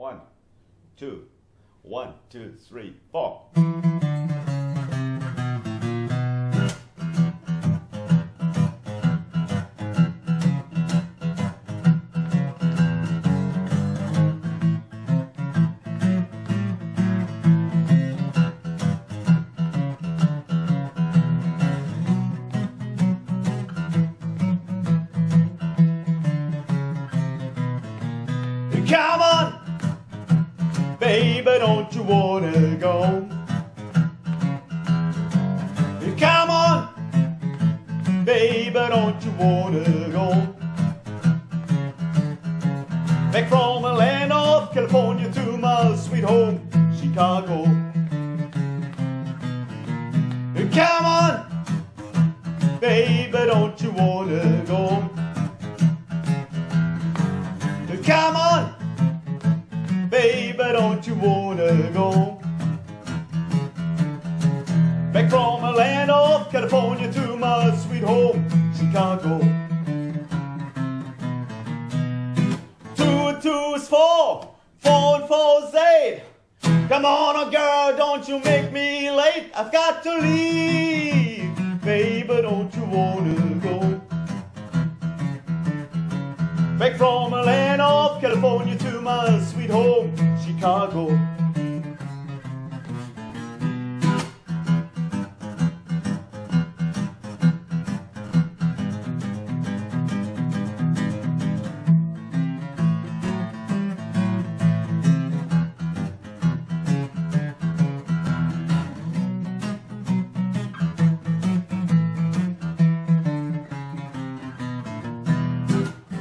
One, two, one, two, three, four. Come baby, don't you wanna go? Come on, baby, don't you wanna go? Back from the land of California to my sweet home, Chicago. Come on, baby, don't you wanna go? Don't you wanna go? Back from the land of California to my sweet home, Chicago. Two and two is four, four and four is eight. Come on, oh girl, don't you make me late. I've got to leave, baby, don't you wanna go? Back from the land of California to Chicago.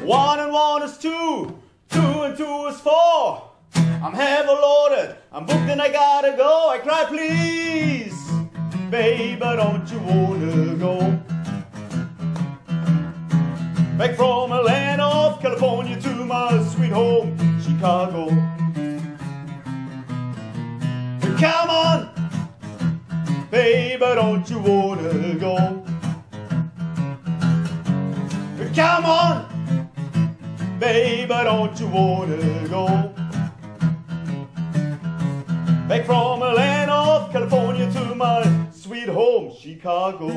One and one is two, two and two is four. I'm heavy loaded, I'm booked and I gotta go. I cry, please, baby, don't you wanna go? Back from a land of California to my sweet home, Chicago. Come on, baby, don't you wanna go? Come on, baby, don't you wanna go? Back from the land of California to my sweet home, Chicago.